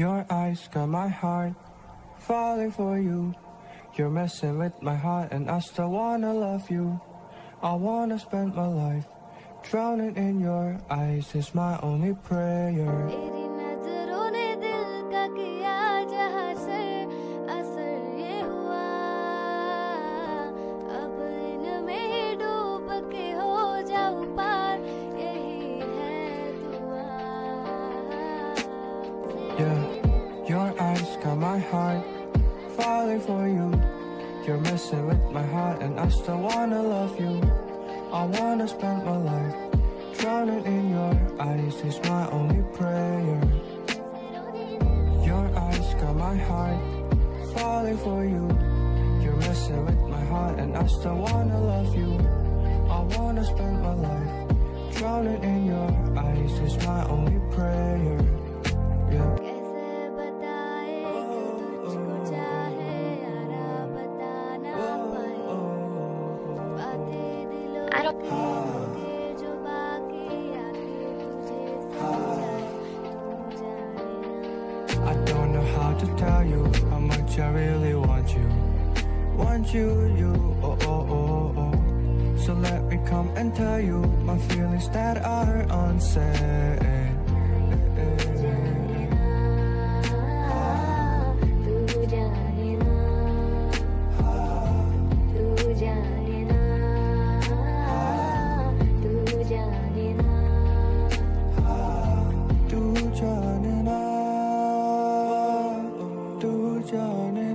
Your eyes got my heart falling for you. You're messing with my heart, and I still wanna love you. I wanna spend my life drowning in your eyes, is my only prayer. My heart falling for you. You're messing with my heart, and I still wanna love you. I wanna spend my life drowning in your eyes, is my only prayer. Your eyes got my heart falling for you. You're messing with my heart, and I still wanna love you. I wanna spend my life drowning in your eyes, is my only prayer. I don't. I don't know how to tell you how much I really want you. Want you, you, oh, oh, oh, oh. So let me come and tell you my feelings that are unsaid. Johnny.